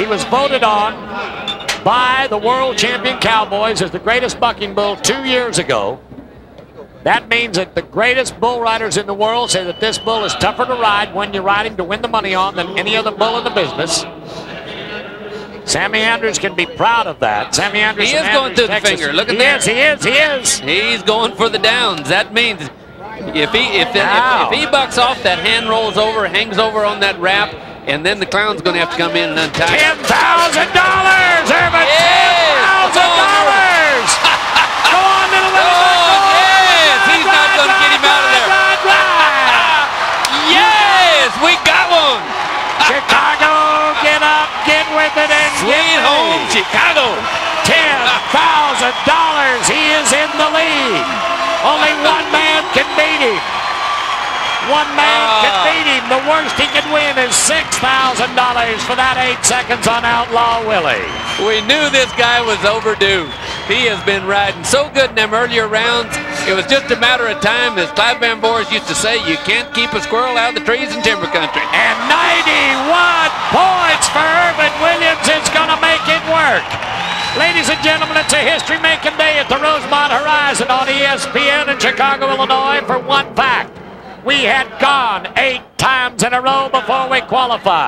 He was voted on by the world champion Cowboys as the greatest bucking bull two years ago. That means that the greatest bull riders in the world say that this bull is tougher to ride when you're riding to win the money on than any other bull in the business. Sammy Andrews can be proud of that. Sammy Andrews. He is from going Andrews, through the finger. Look at he that. Is, he is. He is. He's going for the downs. That means if he if, Wow. if, if he bucks off, that hand rolls over, hangs over on that wrap, and then the clown's going to have to come in and untie. it. Ten thousand dollars, Ervin. Yes, Ten thousand dollars. Go on, little Oh, Willie. yes, he's not gonna get him out of ride, there. ride, ride. Yes, we got one. Chicago, get up, get with it, and Sweet get home. Chicago. Ten thousand dollars. He is in the lead. Only one man can. One man can Ah. beat him. The worst he can win is six thousand dollars for that eight seconds on Outlaw Willie. We knew this guy was overdue. He has been riding so good in them earlier rounds. It was just a matter of time, as Clive Van Boris used to say, you can't keep a squirrel out of the trees in timber country. And 91 points for Ervin Williams is going to make it work. Ladies and gentlemen, it's a history-making day at the Rosemont Horizon on ESPN in Chicago, Illinois for one fact. We had gone eight times in a row before we qualified.